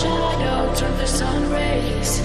shadow turn the sun rays.